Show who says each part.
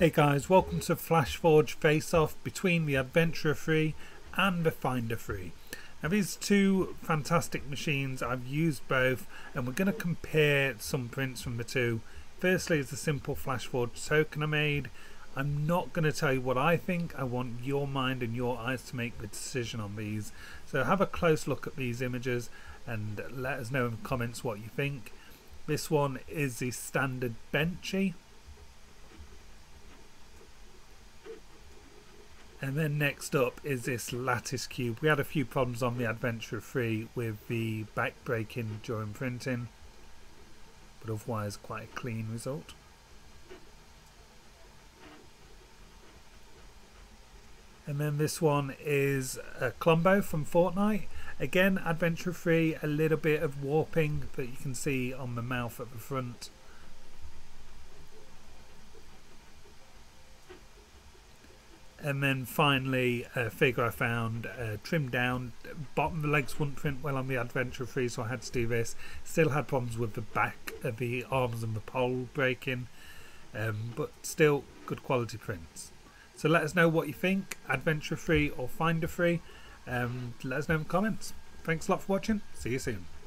Speaker 1: Hey guys, welcome to Flashforge Face Off between the Adventurer Free and the Finder Free. Now these two fantastic machines, I've used both and we're going to compare some prints from the two. Firstly is the simple Flashforge token I made. I'm not going to tell you what I think, I want your mind and your eyes to make the decision on these. So have a close look at these images and let us know in the comments what you think. This one is the standard Benchy And then next up is this lattice cube. We had a few problems on the Adventure Free with the back breaking during printing, but otherwise quite a clean result. And then this one is a Klombo from Fortnite. Again, Adventure Free, a little bit of warping that you can see on the mouth at the front. And then finally a figure I found uh, trimmed down bottom the legs wouldn't print well on the adventure free so I had to do this. Still had problems with the back of the arms and the pole breaking um, but still good quality prints. So let us know what you think adventure free or finder free. Um, let us know in the comments. Thanks a lot for watching. See you soon